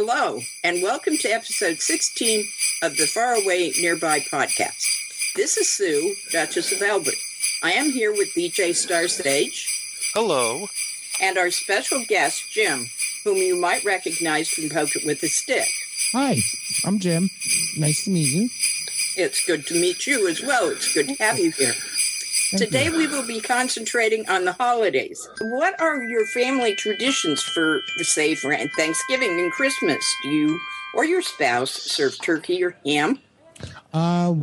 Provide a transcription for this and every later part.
Hello, and welcome to episode 16 of the Faraway Nearby podcast. This is Sue, Duchess of Albert. I am here with DJ Star Sage. Hello. And our special guest, Jim, whom you might recognize from Poke It With a Stick. Hi, I'm Jim. Nice to meet you. It's good to meet you as well. It's good to have you here. Today we will be concentrating on the holidays. What are your family traditions for, say, for Thanksgiving and Christmas? Do you or your spouse serve turkey or ham? Uh,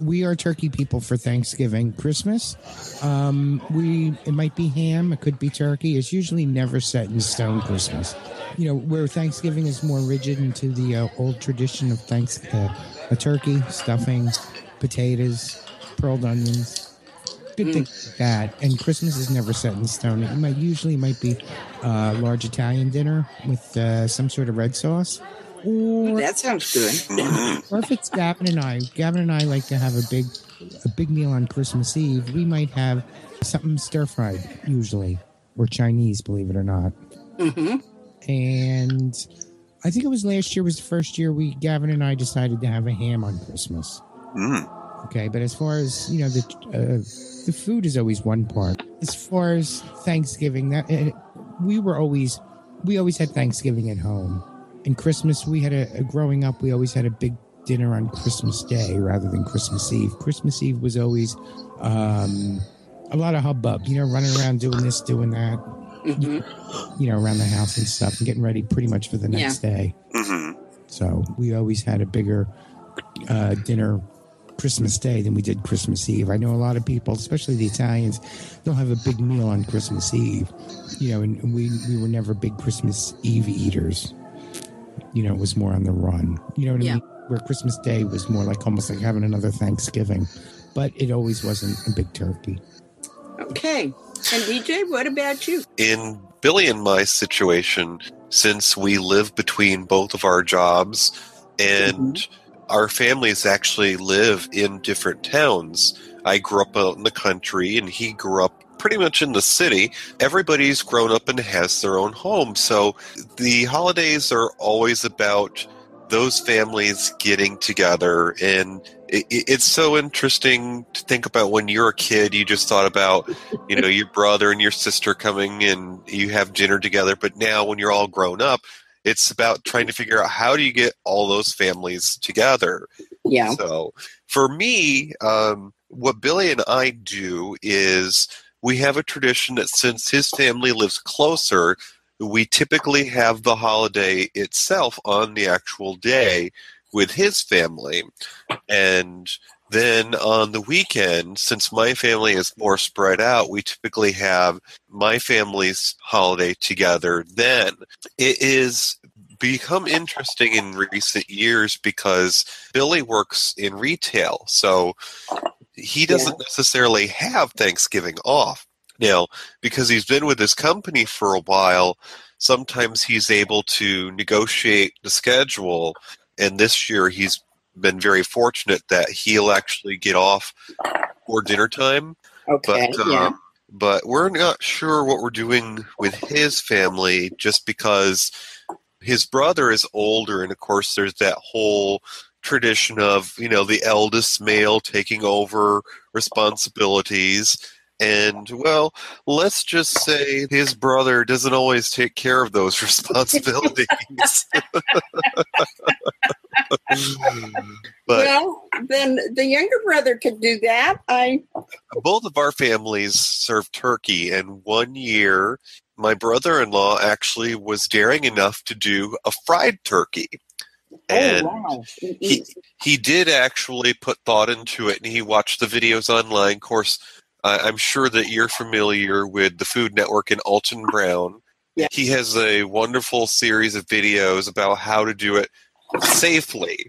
we are turkey people for Thanksgiving, Christmas. Um, we it might be ham, it could be turkey. It's usually never set in stone. Christmas, you know, where Thanksgiving is more rigid into the uh, old tradition of thanks uh, a turkey, stuffing, potatoes, pearled onions. Good things like that. And Christmas is never set in stone. It might usually might be uh, large Italian dinner with uh, some sort of red sauce. Or That sounds good. or if it's Gavin and I, Gavin and I like to have a big, a big meal on Christmas Eve. We might have something stir fried, usually, or Chinese, believe it or not. hmm And I think it was last year was the first year we Gavin and I decided to have a ham on Christmas. Mm. Okay, but as far as you know, the uh, the food is always one part. As far as Thanksgiving, that uh, we were always we always had Thanksgiving at home. And Christmas, we had a, a growing up. We always had a big dinner on Christmas Day rather than Christmas Eve. Christmas Eve was always um, a lot of hubbub. You know, running around doing this, doing that. hmm You know, around the house and stuff, and getting ready pretty much for the next day. hmm So we always had a bigger uh, dinner Christmas Day than we did Christmas Eve. I know a lot of people, especially the Italians, they'll have a big meal on Christmas Eve. You know, and we we were never big Christmas Eve eaters. You know, it was more on the run. You know what Yeah. I mean? Where Christmas Day was more like almost like having another Thanksgiving, but it always wasn't a big turkey. Okay. And DJ, what about you? In Billy and my situation, since we live between both of our jobs and mm-hmm. Our families actually live in different towns, I grew up out in the country and he grew up pretty much in the city. Everybody's grown up and has their own home. So the holidays are always about those families getting together and it, it- it's so interesting to think about when you're a kid you just thought about you know your brother and your sister coming and you have dinner together but now when you're all grown up it's about trying to figure out how do you get all those families together Yeah. so for me, um, what Billy and I do is we have a tradition that since his family lives closer, we typically have the holiday itself on the actual day with his family. And then on the weekend, since my family is more spread out, we typically have my family's holiday together then. It is become interesting in recent years because Billy works in retail, so he doesn't necessarily have Thanksgiving off. Now, because he's been with his company for a while, sometimes he's able to negotiate the schedule, and this year he's been very fortunate that he'll actually get off for dinner time Okay. but yeah. um, but we're not sure what we're doing with his family just because his brother is older and of course there's that whole tradition of you know the eldest male taking over responsibilities and well let's just say his brother doesn't always take care of those responsibilities but well, then the younger brother could do that. I both of our families serve turkey and one year my brother-in-law actually was daring enough to do a fried turkey oh, and oh wow. he he did actually put thought into it and he watched the videos online of course I i'm sure that you're familiar with the food network and alton brown Yeah. he has a wonderful series of videos about how to do it safely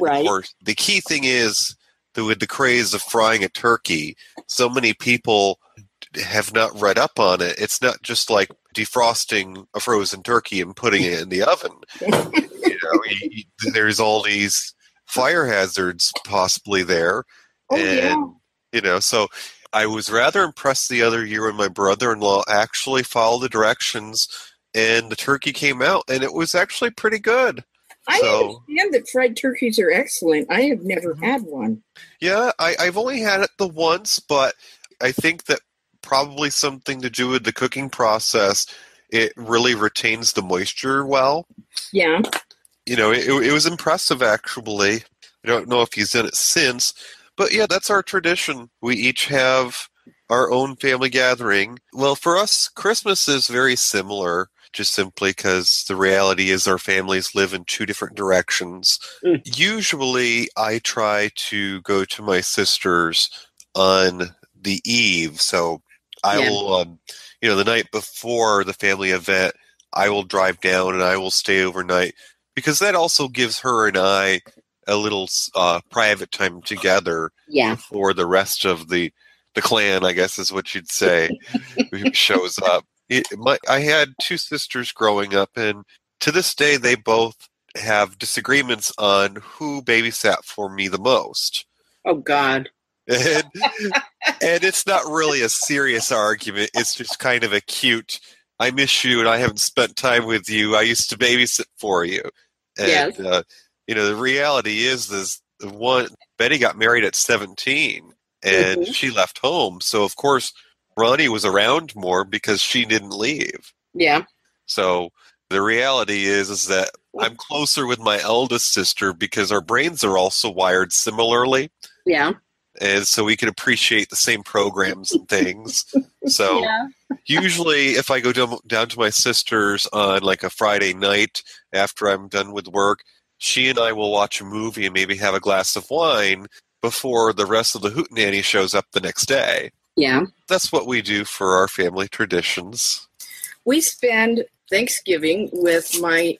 right. of course, the key thing is that with the craze of frying a turkey, so many people have not read up on it. It's not just like defrosting a frozen turkey and putting it in the oven. you know, you, you- there's all these fire hazards possibly there, Oh and yeah. you know, so I was rather impressed the other year when my brother-in-law actually followed the directions and the turkey came out, and it was actually pretty good. I So- understand that fried turkeys are excellent. I have never Mhm. had one. Yeah, I, I've only had it the once, but I think that probably something to do with the cooking process. It really retains the moisture well. Yeah. You know, it, it was impressive actually. I don't know if he's done it since, but yeah, that's our tradition. We each have our own family gathering. Well, for us, Christmas is very similar, just simply because the reality is our families live in two different directions. Mm. Usually, I try to go to my sister's on the eve, so I Yeah. will, um, you know, the night before the family event, I will drive down and I will stay overnight because that also gives her and I a little uh, private time together Yeah. before the rest of the the clan, I guess is what you'd say, shows up. It, my, I had two sisters growing up, and to this day, they both have disagreements on who babysat for me the most. Oh God. And, and it's not really a serious argument. It's just kind of a cute, I miss you and I haven't spent time with you. I used to babysit for you. And, Yes. uh, you know, the reality is, is the one, Betty got married at 17 and Mhm. she left home. So, of course, Ronnie was around more because she didn't leave. Yeah. So the reality is, is that I'm closer with my eldest sister because our brains are also wired similarly Yeah. and so we can appreciate the same programs and things. So Yeah. usually, if I go down, down to my sister's on like a Friday night after I'm done with work, she and I will watch a movie and maybe have a glass of wine before the rest of the hootenanny shows up the next day. Yeah. That's what we do for our family traditions. We spend Thanksgiving with my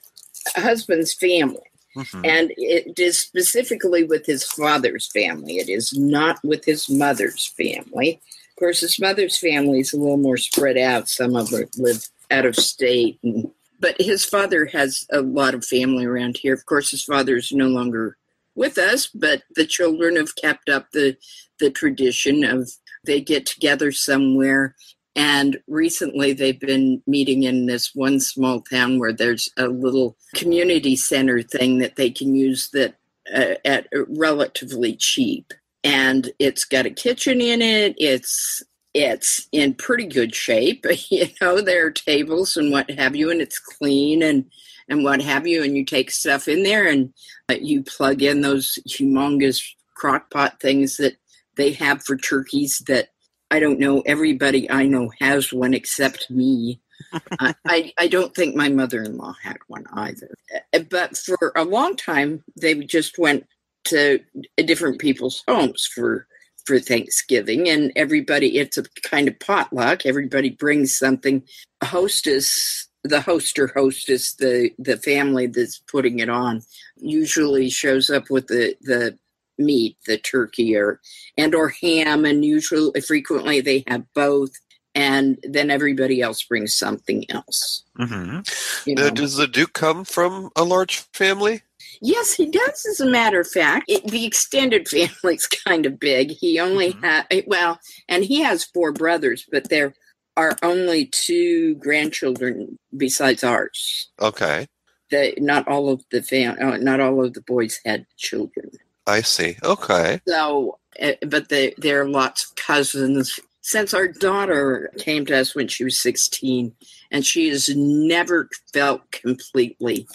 husband's family. Mhm. And it is specifically with his father's family. It is not with his mother's family. Of course, his mother's family is a little more spread out. Some of them live out of state. And, but his father has a lot of family around here. Of course, his father is no longer with us, but the children have kept up the, the tradition of they get together somewhere. And recently they've been meeting in this one small town where there's a little community center thing that they can use that uh, at relatively cheap. And it's got a kitchen in it. It's it's in pretty good shape. You know, there are tables and what have you, and it's clean and and what have you. And you take stuff in there and uh, you plug in those humongous crock pot things that they have for turkeys that I don't know. Everybody I know has one except me. I, I, I don't think my mother in law had one either. Uh, But for a long time, they just went to different people's homes for for Thanksgiving, and everybody. It's a kind of potluck. Everybody brings something. A hostess, the host or hostess, the the family that's putting it on, usually shows up with the the meat, the turkey or and or ham, and usually frequently they have both. And then everybody else brings something else. Mm-hmm. You Now, does the Duke come from a large family? Yes, he does. As a matter of fact, it, the extended family's kind of big. He only Mhm. had well, and he has four brothers, but there are only two grandchildren besides ours. Okay, The, not all of the fam, uh, not all of the boys had children. I see. Okay. So, uh, but the, there are lots of cousins. Since our daughter came to us when she was 16, and she has never felt completely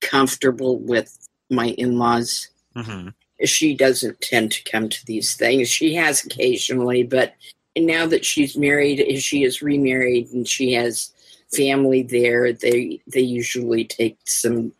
comfortable with my in laws. Mm-hmm. She doesn't tend to come to these things. She has occasionally, but now that she's married, she is remarried and she has family there, they they usually take some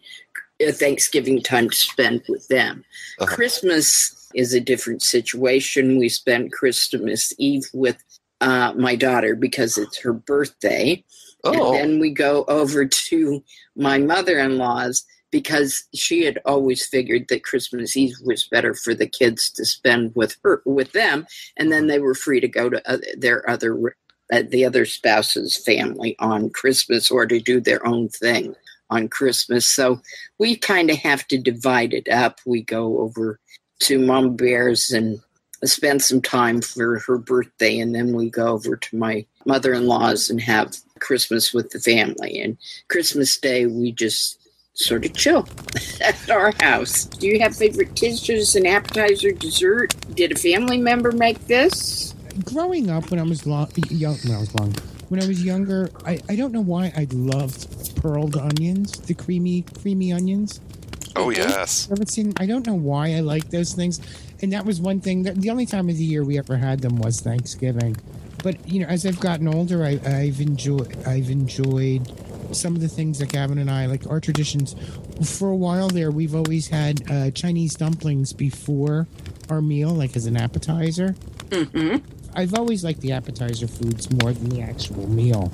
uh, Thanksgiving time to spend with them. Uh-huh. Christmas is a different situation. We spend Christmas Eve with uh, my daughter because it's her birthday. Oh, And then we go over to my mother in law's because she had always figured that Christmas Eve was better for the kids to spend with her with them, and then they were free to go to other, their other uh, the other spouse's family on Christmas or to do their own thing on Christmas. So we kind of have to divide it up. We go over to Mom Bear's and spend some time for her birthday, and then we go over to my mother-in-laws and have Christmas with the family. And Christmas Day, we just sort of chill at our house. Do you have favorite dishes an appetizer, dessert? Did a family member make this? Growing up, when I was long, young, when I was long, when I was younger, I, I don't know why I loved pearled onions, the creamy creamy onions. Oh yes. Ever seen? I don't know why I like those things, and that was one thing that the only time of the year we ever had them was Thanksgiving. But you know, as I've gotten older, I, I've enjoyed I've enjoyed some of the things that Gavin and I like our traditions. For a while there, we've always had uh, Chinese dumplings before our meal, like as an appetizer. Mm-hmm. I've always liked the appetizer foods more than the actual meal.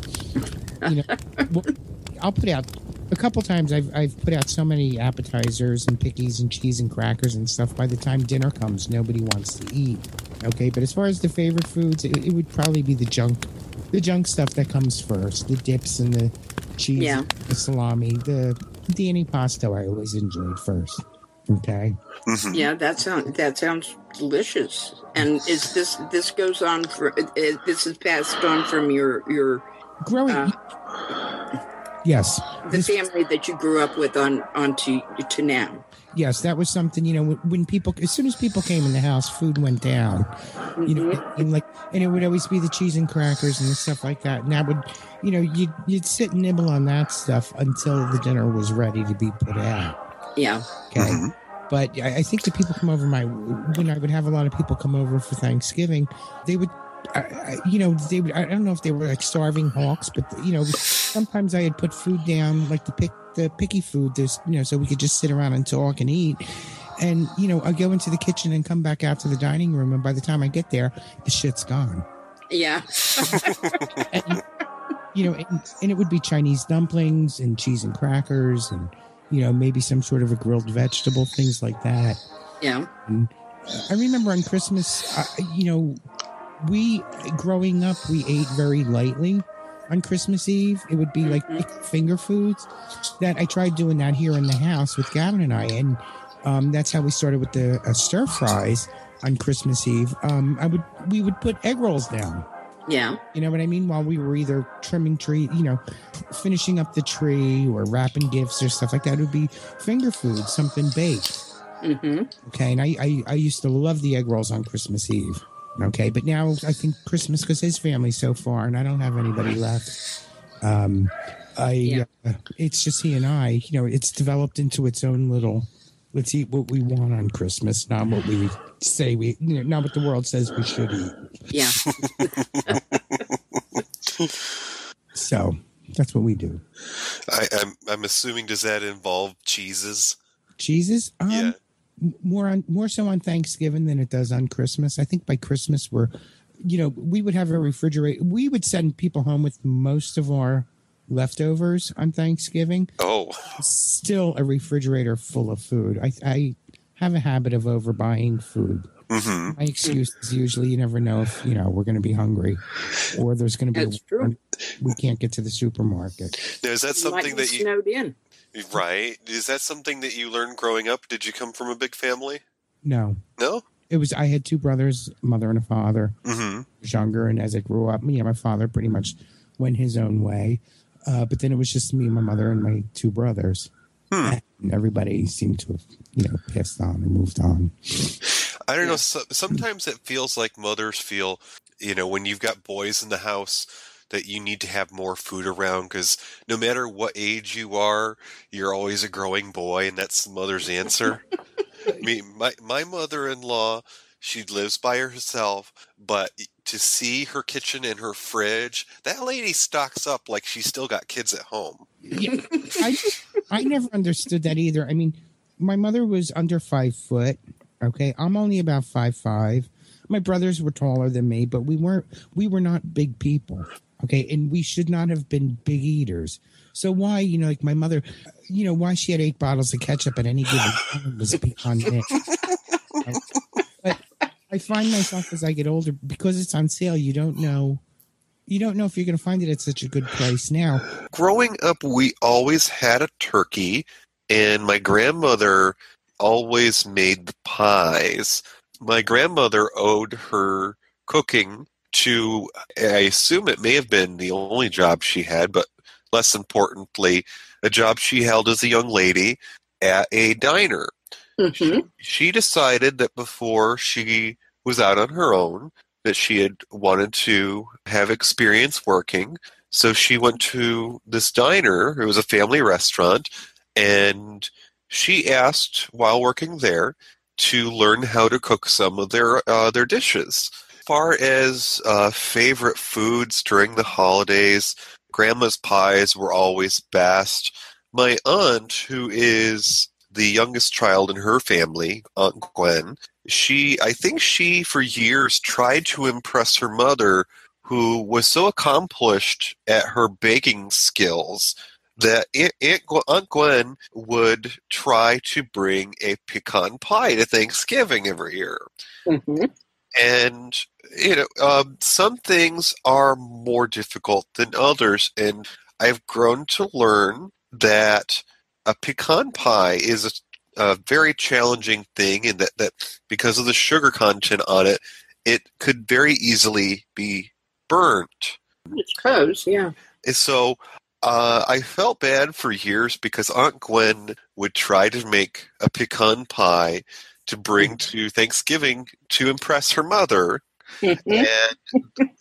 You know, I'll put out a couple times. I've I've put out so many appetizers and pickies and cheese and crackers and stuff. By the time dinner comes, nobody wants to eat. Okay, but as far as the favorite foods, it, it would probably be the junk, the junk stuff that comes first. The dips and the cheese, Yeah. the salami, the the antipasto. I always enjoyed first. Okay. Mhm. Yeah, that sounds that sounds delicious. And is this this goes on for uh, this is passed on from your your Growing. uh, yes. the This- family that you grew up with on on to to now. yes, that was something. You know, when- when people, as soon as people came in the house, food went down. You know, Mhm. and like, and it would always be the cheese and crackers and the stuff like that. And that would, you know, you'd you'd sit and nibble on that stuff until the dinner was ready to be put out. Yeah. Okay. Mhm. But I, I think the people come over my when I would have a lot of people come over for Thanksgiving, they would, I, I, you know, they would. I don't know if they were like starving hawks, but you know, sometimes I had put food down, like the pick the picky food, there's you know, so we could just sit around and talk and eat. And you know, I go into the kitchen and come back out to the dining room, and by the time I get there, the shit's gone. Yeah. And, you know, and, and it would be Chinese dumplings and cheese and crackers, and you know, maybe some sort of a grilled vegetable, things like that. Yeah. I remember on Christmas, uh, you know, we growing up, we ate very lightly on Christmas Eve. It would be like Mhm. finger foods. That I tried doing that here in the house with Gavin and I, and um, that's how we started with the uh, stir fries on Christmas Eve. Um, I would we would put egg rolls down. Yeah. You know what I mean? While we were either trimming tree, you know, finishing up the tree or wrapping gifts or stuff like that, it would be finger food, something baked. Mm-hmm. Okay, and I, I I used to love the egg rolls on Christmas Eve. Okay, but now I think Christmas because his family so far, and I don't have anybody left. Um, I Yeah. uh, it's just he and I. You know, it's developed into its own little. Let's eat what we want on Christmas, not what we say we. You know, not what the world says we should eat. Yeah. So that's what we do. I, I'm I'm assuming does that involve cheeses? Cheeses, um, yeah. More on more so on Thanksgiving than it does on Christmas. I think by Christmas we're, you know, we would have a refrigerator. We would send people home with most of our leftovers on Thanksgiving. Oh, Still a refrigerator full of food. I, I have a habit of overbuying food. Hmm My excuse is usually you never know if you know we're going to be hungry, or there's going to be That's a, true. we can't get to the supermarket. now is that Might something be that you snowed in. right? Is that something that you learned growing up? Did you come from a big family? No, No. it was I had two brothers, mother and a father. hmm younger, and as I grew up, you know, my father pretty much went his own way. Uh, but then it was just me, and my mother, and my two brothers. Hmm. And everybody seemed to have, you know, passed on and moved on. I don't know. So, hmm. sometimes it feels like mothers feel, you know, when you've got boys in the house, that you need to have more food around because no matter what age you are, you're always a growing boy, and that's the mother's answer. I mean, my my mother-in-law, she lives by herself, but to see her kitchen and her fridge, that lady stocks up like she's still got kids at home. Yeah, I just, I never understood that either. I mean, my mother was under five foot. Okay, I'm only about five five. My brothers were taller than me, but we weren't. We were not big people. Okay, and we should not have been big eaters. So why, you know, like my mother, you know, why she had eight bottles of ketchup at any given time was beyond me. But I find myself as I get older because it's on sale. You don't know. You don't know if you're going to find it at such a good price now. growing up, we always had a turkey, and my grandmother always made the pies. My grandmother owed her cooking to, I assume it may have been the only job she had, but less importantly, a job she held as a young lady at a diner. Mhm. She decided that before she was out on her own, that she had wanted to have experience working. So she went to this diner. It was a family restaurant, and she asked while working there to learn how to cook some of their uh, their dishes. As far as uh, favorite foods during the holidays, grandma's pies were always best. My aunt, who is the youngest child in her family, Aunt Gwen, she I think she for years tried to impress her mother who was so accomplished at her baking skills that Aunt, Aunt Gwen- would try to bring a pecan pie to Thanksgiving every year. Mhm. And you know, um, some things are more difficult than others, and I've grown to learn that a pecan pie is a, a very challenging thing, and that, that because of the sugar content on it, it could very easily be burnt. I suppose, yeah. And so uh, I felt bad for years because Aunt Gwen would try to make a pecan pie to bring to Thanksgiving to impress her mother, Mhm. and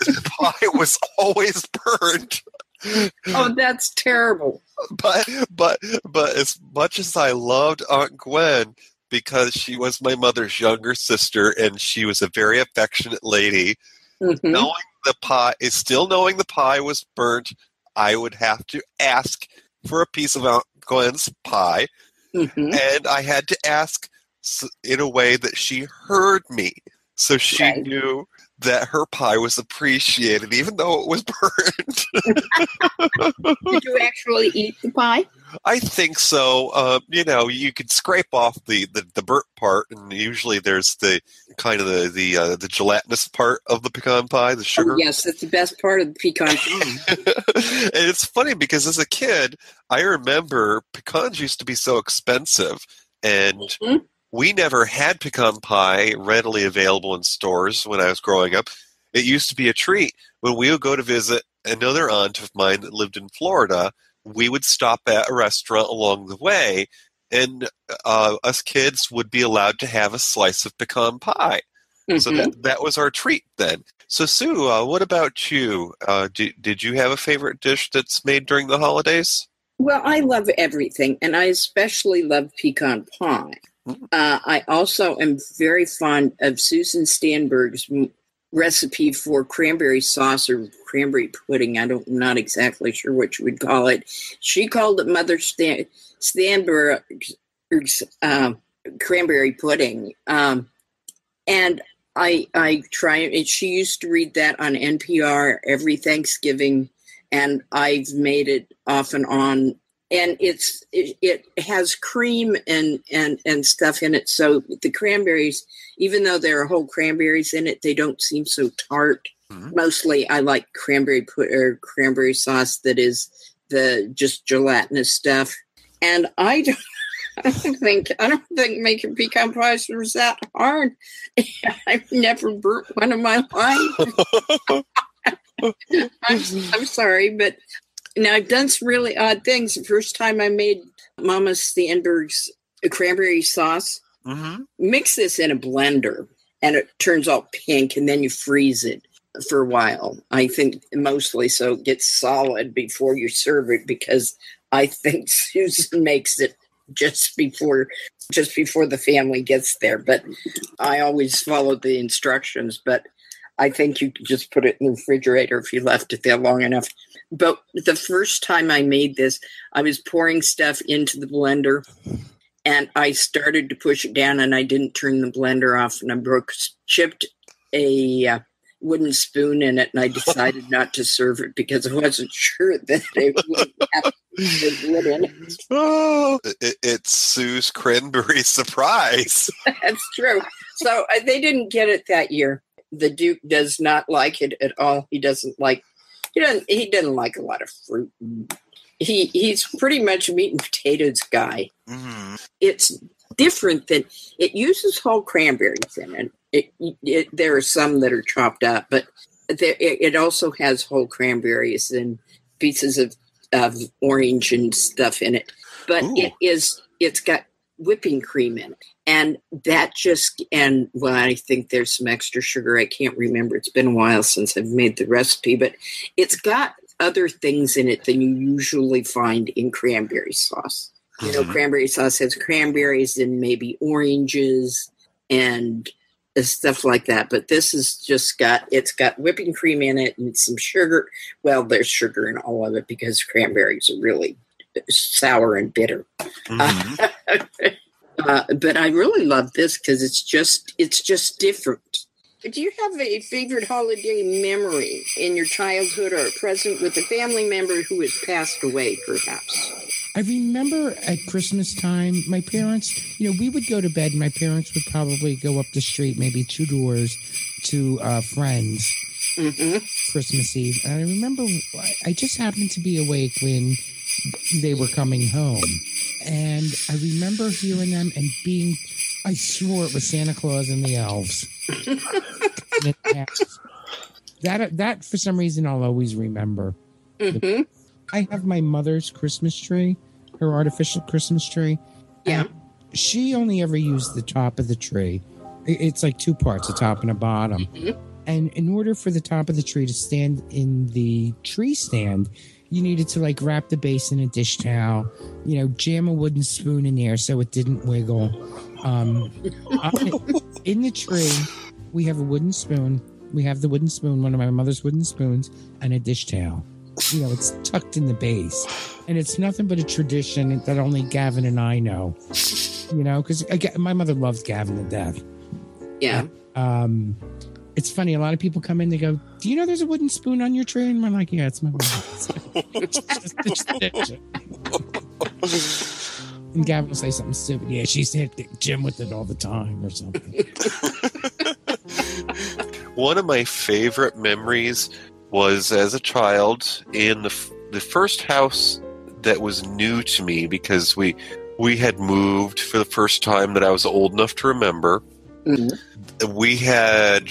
the pie was always burnt. Oh, that's terrible. But but but as much as I loved Aunt Gwen because she was my mother's younger sister and she was a very affectionate lady, Mhm. knowing the pie is still knowing the pie was burnt, I would have to ask for a piece of Aunt Gwen's pie, Mhm. and I had to ask in a way that she heard me, so she Right. knew that her pie was appreciated, even though it was burnt. Did you actually eat the pie? I think so. Uh, you know, you could scrape off the, the, the burnt part, and usually there's the kind of the the uh, the gelatinous part of the pecan pie, the sugar. Oh, yes, that's the best part of the pecan pie. and it's funny because as a kid, I remember pecans used to be so expensive, and Mhm. we never had pecan pie readily available in stores when I was growing up. It used to be a treat when we would go to visit another aunt of mine that lived in Florida. We would stop at a restaurant along the way, and uh, us kids would be allowed to have a slice of pecan pie. So Mhm. that, that was our treat then. So Sue, uh, what about you? Uh, did, did you have a favorite dish that's made during the holidays? Well, I love everything, and I especially love pecan pie. Mm. Uh, I also am very fond of Susan Stamberg's recipe for cranberry sauce or cranberry pudding. I don't, not exactly sure what you would call it. She called it Mother Stan, Stamberg's um, cranberry pudding, um, and I I try. And she used to read that on NPR every Thanksgiving and I've made it off and on. And it's it, it has cream and, and and stuff in it. So the cranberries, even though there are whole cranberries in it, they don't seem so tart. Mhm. Mostly, I like cranberry put or cranberry sauce that is the just gelatinous stuff. And I don't, I don't think I don't think making pecan pies was that hard. I've never burnt one in my life. I'm, I'm sorry, but now I've done some really odd things. The first time I made Mama Stamberg's cranberry sauce, Mm-hmm. mix this in a blender and it turns all pink, and then you freeze it for a while. I think mostly so it gets solid before you serve it because I think Susan makes it just before just before the family gets there. But I always follow the instructions, but I think you could just put it in the refrigerator if you left it there long enough. But the first time I made this, I was pouring stuff into the blender and I started to push it down and I didn't turn the blender off and I broke, chipped a uh, wooden spoon in it and I decided not to serve it because I wasn't sure that it would have wood in it. Oh, it, it's Sue's cranberry surprise. That's true. So uh, they didn't get it that year. The Duke does not like it at all. He doesn't like he doesn't he doesn't like a lot of fruit. He he's pretty much a meat and potatoes guy. Mhm. It's different than it uses whole cranberries in it. It, it there are some that are chopped up, but there, it it also has whole cranberries and pieces of, of orange and stuff in it. But Ooh. it is it's got whipping cream in it. And that just and well, I think there's some extra sugar. I can't remember. It's been a while since I've made the recipe, but it's got other things in it than you usually find in cranberry sauce. You know, Mhm. cranberry sauce has cranberries and maybe oranges and uh, stuff like that. But this has just got it's got whipping cream in it and some sugar. Well, there's sugar in all of it because cranberries are really sour and bitter. Mhm. Uh, but I really love this because it's just it's just different. Do you have a favorite holiday memory in your childhood or a present with a family member who has passed away, perhaps? I remember at Christmas time, my parents, you know, we would go to bed. My parents would probably go up the street, maybe two doors, to uh, friends Mm-hmm. Christmas Eve. And I remember I- I just happened to be awake when they were coming home. And I remember hearing them and being, I swore it was Santa Claus and the elves. That, that, for some reason, I'll always remember. Mm-hmm. I have my mother's Christmas tree, her artificial Christmas tree. Yeah. She only ever used the top of the tree. It's like two parts, a top and a bottom. Mhm. And in order for the top of the tree to stand in the tree stand, you needed to like wrap the base in a dish towel, you know, jam a wooden spoon in there so it didn't wiggle. Um, in the tree, we have a wooden spoon. We have the wooden spoon, one of my mother's wooden spoons, and a dish towel you know, it's tucked in the base. And it's nothing but a tradition that only Gavin and I know. You know, because my mother loves Gavin to death. Yeah. Um, it's funny. A lot of people come in. They go, "Do you know there's a wooden spoon on your tray?" And we're like, "Yeah, it's my mother's." It's just a tradition. and Gavin will say something stupid. Yeah, she's used to hit the gym with it all the time or something. One of my favorite memories was as a child in the f- the first house that was new to me because we we had moved for the first time that I was old enough to remember. Mhm. We had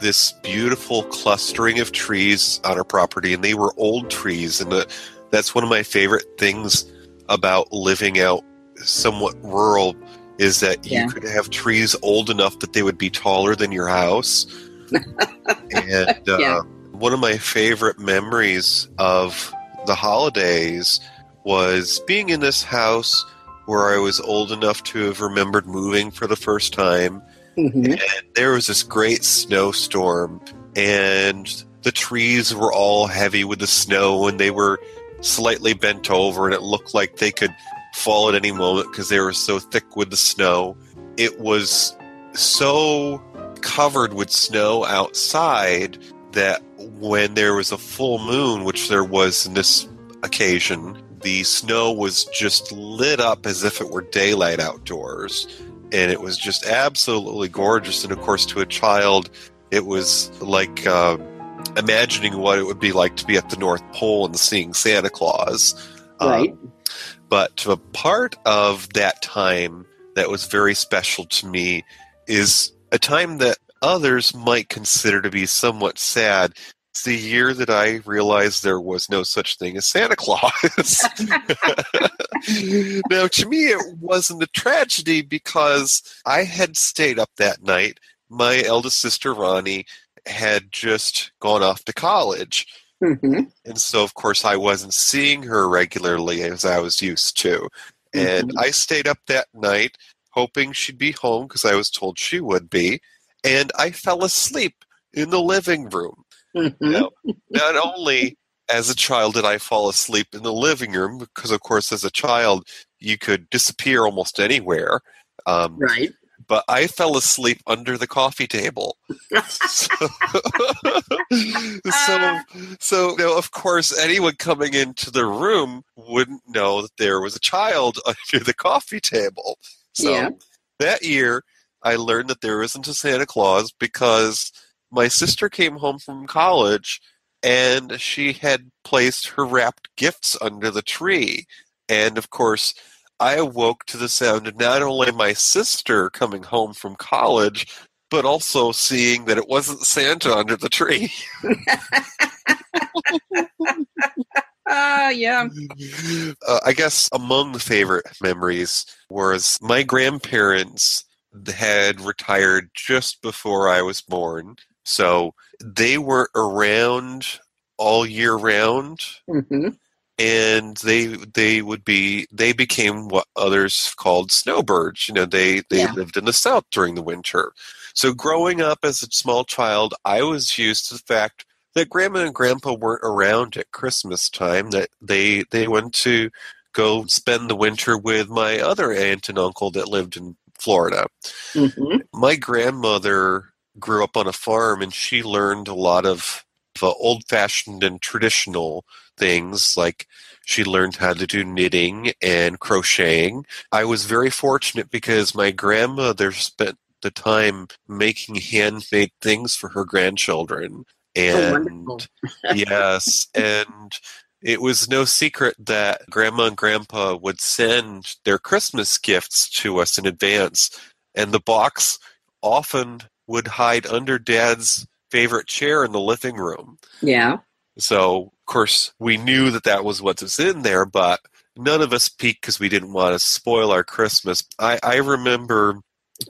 this beautiful clustering of trees on our property, and they were old trees, and the, that's one of my favorite things about living out somewhat rural is that Yeah. you could have trees old enough that they would be taller than your house. and uh, Yeah. one of my favorite memories of the holidays was being in this house where I was old enough to have remembered moving for the first time. Mhm. And there was this great snowstorm, and the trees were all heavy with the snow, and they were slightly bent over, and it looked like they could fall at any moment because they were so thick with the snow. It was so covered with snow outside that when there was a full moon, which there was in this occasion, the snow was just lit up as if it were daylight outdoors. And it was just absolutely gorgeous. And of course, to a child, it was like uh, imagining what it would be like to be at the North Pole and seeing Santa Claus. Um, Right. but a part of that time that was very special to me is a time that others might consider to be somewhat sad. It's the year that I realized there was no such thing as Santa Claus. now, to me, it wasn't a tragedy because I had stayed up that night. My eldest sister, Ronnie, had just gone off to college. Mhm. And so, of course, I wasn't seeing her regularly as I was used to. And I stayed up that night hoping she'd be home because I was told she would be. And I fell asleep in the living room. Mhm. Now, not only as a child did I fall asleep in the living room, because, of course, as a child, you could disappear almost anywhere. Um, Right. but I fell asleep under the coffee table. so, so, so now, of course, anyone coming into the room wouldn't know that there was a child under the coffee table. So Yeah. that year, I learned that there isn't a Santa Claus because my sister came home from college and she had placed her wrapped gifts under the tree. And of course, I awoke to the sound of not only my sister coming home from college, but also seeing that it wasn't Santa under the tree. Ah, yeah. Uh, I guess among the favorite memories was my grandparents had retired just before I was born. So they were around all year round. Hmm and they they would be they became what others called snowbirds. You know they they Yeah. lived in the south during the winter. So growing up as a small child i was used to the fact that grandma and grandpa weren't around at christmas time that they they went to go spend the winter with my other aunt and uncle that lived in florida. Hmm my grandmother grew up on a farm and she learned a lot of the old fashioned and traditional things like she learned how to do knitting and crocheting. I was very fortunate because my grandmother spent the time making handmade things for her grandchildren. Oh, And wonderful. yes, and it was no secret that grandma and grandpa would send their Christmas gifts to us in advance, and the box often would hide under dad's favorite chair in the living room. Yeah. So, of course, we knew that that was what was in there, but none of us peeked because we didn't want to spoil our Christmas. I, I remember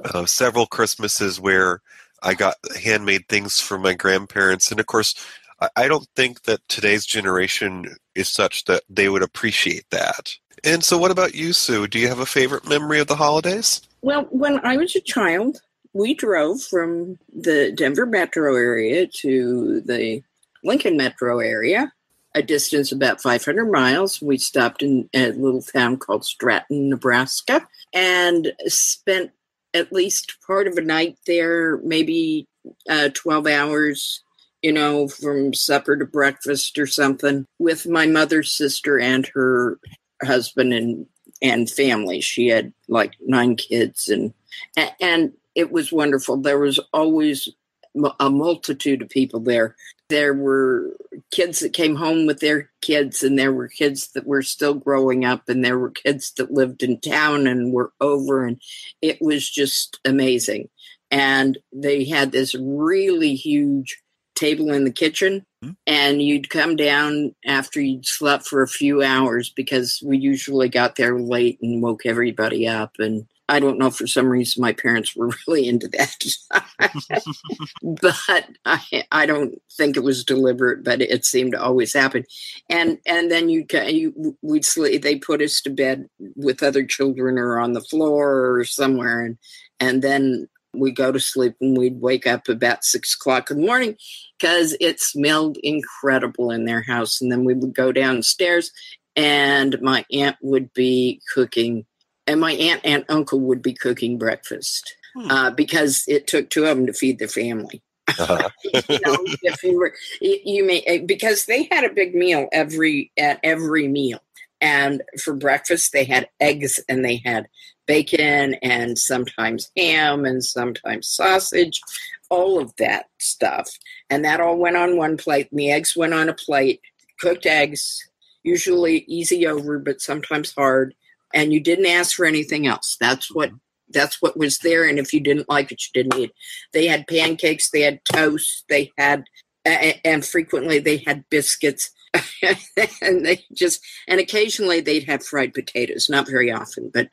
uh, several Christmases where I got handmade things from my grandparents, and of course, I, I don't think that today's generation is such that they would appreciate that. And so, what about you, Sue? Do you have a favorite memory of the holidays? Well, when I was a child, we drove from the Denver metro area to the Lincoln metro area, a distance about 500 miles. We stopped in a little town called Stratton, Nebraska, and spent at least part of a night there, maybe uh, 12 hours, you know, from supper to breakfast or something, with my mother's sister and her husband and and family. She had like nine kids, and and it was wonderful. There was always a multitude of people there. There were kids that came home with their kids, and there were kids that were still growing up, and there were kids that lived in town and were over, and it was just amazing. And they had this really huge table in the kitchen Mhm. and you'd come down after you'd slept for a few hours because we usually got there late and woke everybody up and i don't know for some reason my parents were really into that but I, I don't think it was deliberate but it seemed to always happen and and then you, you we'd sleep they put us to bed with other children or on the floor or somewhere and and then we go to sleep and we'd wake up about six o'clock in the morning because it smelled incredible in their house. And then we would go downstairs, and my aunt would be cooking, and my aunt and uncle would be cooking breakfast Hmm. uh, because it took two of them to feed their family. Uh, you know, if you were, you, you may eh, because they had a big meal every at every meal, and for breakfast they had eggs and they had bacon and sometimes ham and sometimes sausage, all of that stuff, and that all went on one plate. And the eggs went on a plate, cooked eggs, usually easy over, but sometimes hard. And you didn't ask for anything else. That's what that's what was there. And if you didn't like it, you didn't eat. They had pancakes, they had toast, they had, and frequently they had biscuits. and they just, and occasionally they'd have fried potatoes. Not very often, but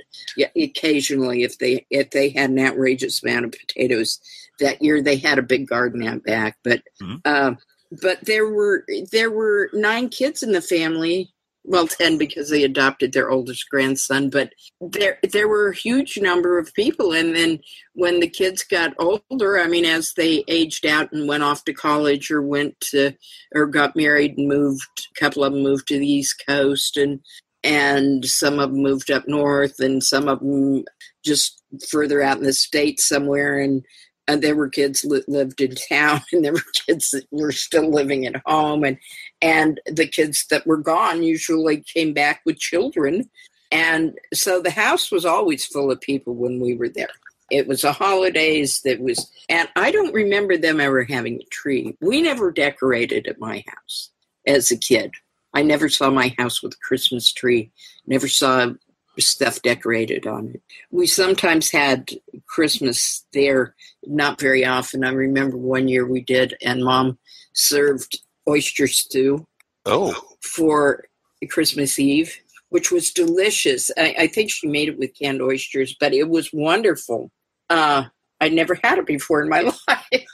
occasionally if they if they had an outrageous amount of potatoes that year, they had a big garden out back. But Mhm. uh, but there were there were nine kids in the family. Well, ten because they adopted their oldest grandson, but there there were a huge number of people. And then when the kids got older i mean as they aged out and went off to college or went to or got married and moved a couple of them moved to the east coast and and some of them moved up north and some of them just further out in the states somewhere. And and there were kids that lived in town and there were kids that were still living at home. And and the kids that were gone usually came back with children and so the house was always full of people when we were there. It was a holidays that was, and I don't remember them ever having a tree. We never decorated at my house as a kid. I never saw my house with a Christmas tree. Never saw stuff decorated on it. We sometimes had Christmas there, not very often. I remember one year we did, and mom served oyster stew Oh, for Christmas Eve, which was delicious. I, I think she made it with canned oysters, but it was wonderful. Uh, I'd never had it before in my life.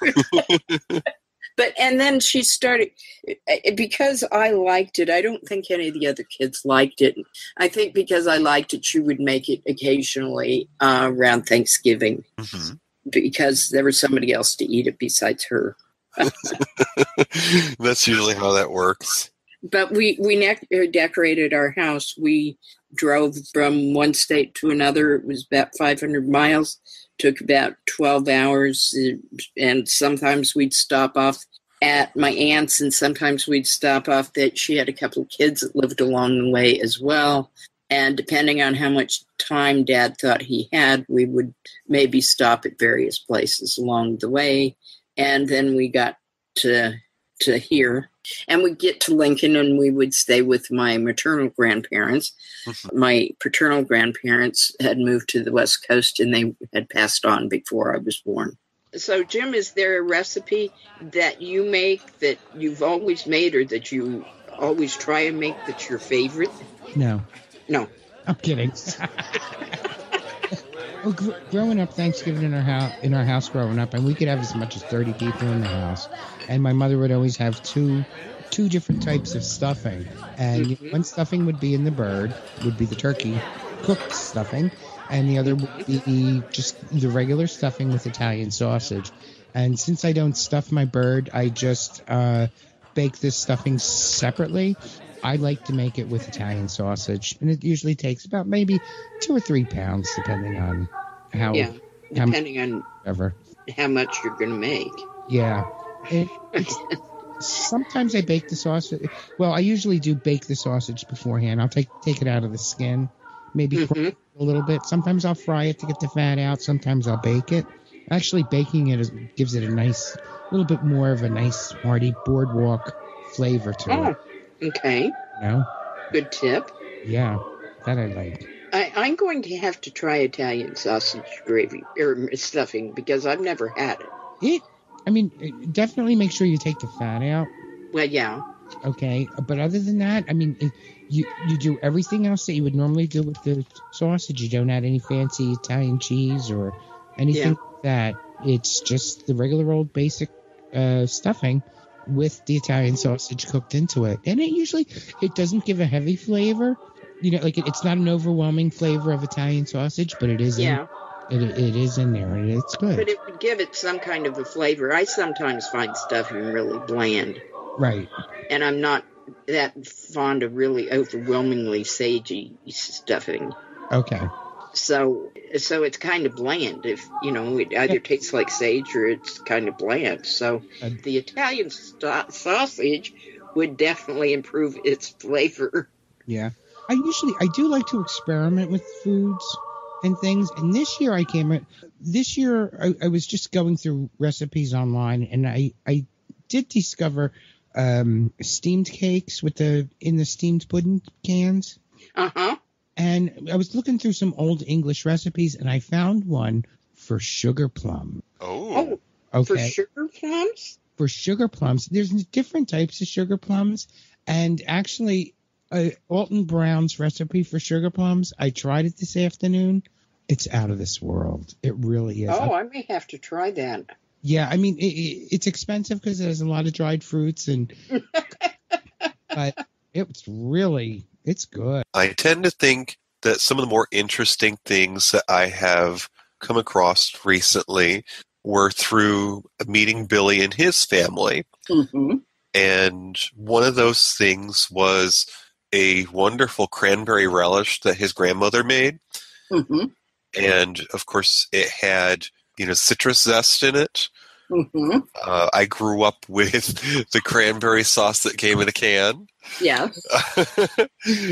but and then she started because I liked it. I don't think any of the other kids liked it. I think because I liked it, she would make it occasionally uh, around Thanksgiving mhm. because there was somebody else to eat it besides her. that's usually how that works. but we we ne- uh, decorated our house. We drove from one state to another. It was about 500 miles. Took about 12 hours, uh, and sometimes we'd stop off at my aunt's, and sometimes we'd stop off that she had a couple of kids that lived along the way as well. And depending on how much time Dad thought he had, we would maybe stop at various places along the way. And then we got to to here and we'd get to Lincoln and we would stay with my maternal grandparents. Mhm. My paternal grandparents had moved to the West Coast and they had passed on before I was born. So, Jim, is there a recipe that you make that you've always made or that you always try and make that's your favorite? No. No. I'm kidding. well, gr- growing up, Thanksgiving in our house, in our house, growing up, and we could have as much as thirty people in the house, and my mother would always have two, two different types of stuffing, and Mhm. one stuffing would be in the bird, would be the turkey cooked stuffing, and the other would be just the regular stuffing with Italian sausage. And since I don't stuff my bird, I just uh, bake this stuffing separately. I like to make it with Italian sausage, and it usually takes about maybe two or three pounds, depending on how Yeah, how depending on ever. how much you're going to make. Yeah. It, sometimes I bake the sausage. Well, I usually do bake the sausage beforehand. I'll take take it out of the skin, maybe Mhm. a little bit. Sometimes I'll fry it to get the fat out. Sometimes I'll bake it. Actually, baking it is, gives it a nice, little bit more of a nice, hearty boardwalk flavor to Oh, it. Okay. You know? Good tip. Yeah, that I like. I, I'm going to have to try Italian sausage gravy or stuffing because I've never had it. It. I mean, definitely make sure you take the fat out. Well, yeah. Okay, but other than that, I mean, it, you you do everything else that you would normally do with the sausage. You don't add any fancy Italian cheese or anything like that. It's just the regular old basic uh, stuffing with the Italian sausage cooked into it, and it usually it doesn't give a heavy flavor. You know, like it, it's not an overwhelming flavor of Italian sausage, but it is. in- Yeah. it, it is in there, and it's good. But it would give it some kind of a flavor. I sometimes find stuffing really bland, right. and I'm not that fond of really overwhelmingly sagey stuffing. Okay. So, so it's kind of bland. If you know, it either tastes like sage or it's kind of bland. So, the Italian sta sausage would definitely improve its flavor. Yeah. I usually I do like to experiment with foods and things. And this year I came at this year I, I was just going through recipes online and I I did discover um steamed cakes with the in the steamed pudding cans. Uh huh. And I was looking through some old English recipes and I found one for sugar plum. Oh, Oh, for sugar plums. for sugar plums. There's different types of sugar plums, and actually, uh, Alton Brown's recipe for sugar plums. I tried it this afternoon. It's out of this world. It really is. Oh, I may have to try that. yeah, I mean, it, it, it's expensive because there's a lot of dried fruits, and but it's really it's good. I tend to think that some of the more interesting things that I have come across recently were through meeting Billy and his family. Mm-hmm. And one of those things was a wonderful cranberry relish that his grandmother made. Mm-hmm. And of course, it had, you know, citrus zest in it. Mm-hmm. Uh, I grew up with the cranberry sauce that came in a can. Yeah.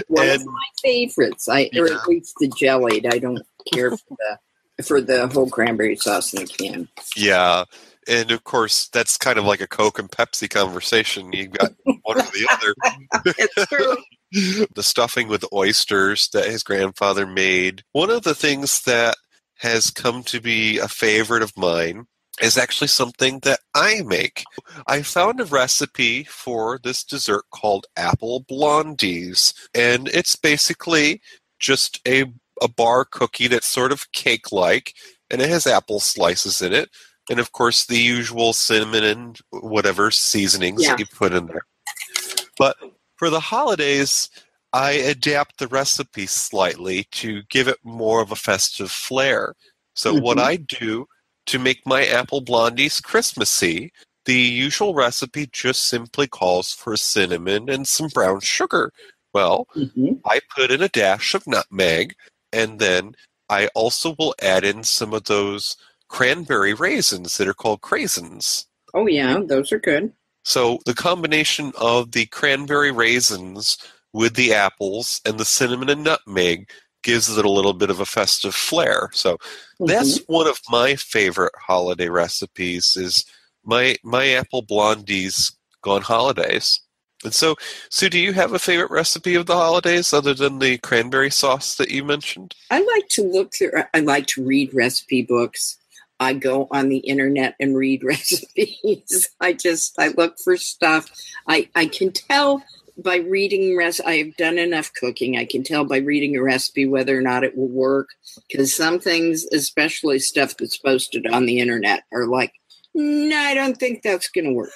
One and of my favorites. I or at least the jellied. I don't care for the for the whole cranberry sauce in the can. yeah, and of course, that's kind of like a Coke and Pepsi conversation. You got one or the other. It's true. the stuffing with oysters that his grandfather made. One of the things that has come to be a favorite of mine is actually something that I make. I found a recipe for this dessert called apple blondies, and it's basically just a a bar cookie that's sort of cake like, and it has apple slices in it, and of course the usual cinnamon and whatever seasonings Yeah. that you put in there. But for the holidays, I adapt the recipe slightly to give it more of a festive flair. So what Mhm. I do to make my apple blondies Christmassy, the usual recipe just simply calls for cinnamon and some brown sugar. Well, Mhm. I put in a dash of nutmeg, and then I also will add in some of those cranberry raisins that are called craisins. Oh yeah, those are good. So the combination of the cranberry raisins with the apples and the cinnamon and nutmeg gives it a little bit of a festive flair. So that's Mhm. one of my favorite holiday recipes is my my apple blondies gone holidays. And so, Sue, do you have a favorite recipe of the holidays other than the cranberry sauce that you mentioned? I like to look through. I like to read recipe books. I go on the internet and read recipes. I just I look for stuff. I I can tell by reading res. I've done enough cooking. I can tell by reading a recipe whether or not it will work. Because some things, especially stuff that's posted on the internet, are like, no, I don't think that's going to work.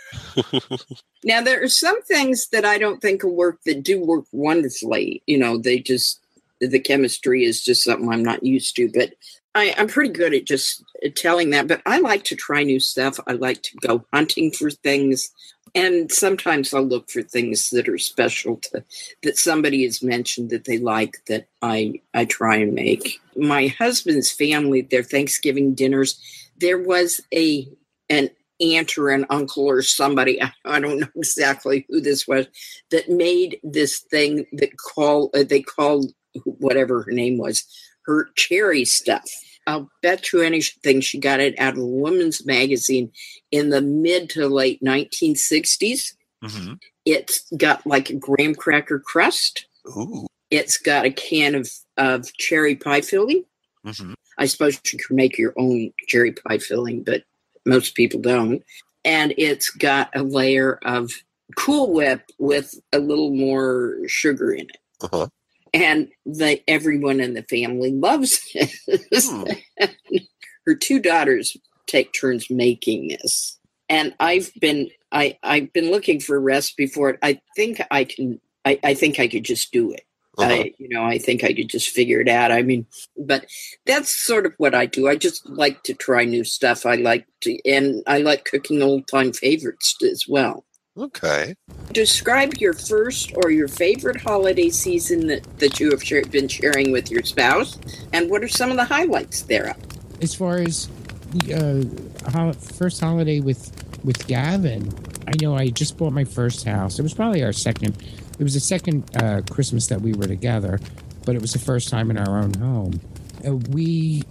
Now there are some things that I don't think will work that do work wonderfully. You know, they just the chemistry is just something I'm not used to. But I, I'm pretty good at just telling that. But I like to try new stuff. I like to go hunting for things, and sometimes I'll look for things that are special to that somebody has mentioned that they like that I I try and make. My husband's family, their Thanksgiving dinners, there was a an aunt or an uncle or somebody I- I don't know exactly who this was that made this thing that call uh, they called whatever her name was her cherry stuff. I'll bet you anything she got it out of a women's magazine in the mid to late 1960s. Mm-hmm. It's got like a graham cracker crust. Ooh. It's got a can of, of cherry pie filling. Mm-hmm. I suppose you can make your own cherry pie filling, but most people don't. And it's got a layer of Cool Whip with a little more sugar in it. Uh-huh. And the everyone in the family loves it. Hmm. Her two daughters take turns making this. And I've been I, I've been looking for a recipe for it. I think I can I, I think I could just do it. Uh-huh. I, you know, I think I could just figure it out. I mean, but that's sort of what I do. I just like to try new stuff. I like to, and I like cooking old time favorites as well. Okay. Describe your first or your favorite holiday season that, that you have share, been sharing with your spouse, and what are some of the highlights thereof? As far as the uh, hol- first holiday with with Gavin, I know I just bought my first house. It was probably our second. It was the second uh, Christmas that we were together, but it was the first time in our own home. Uh, we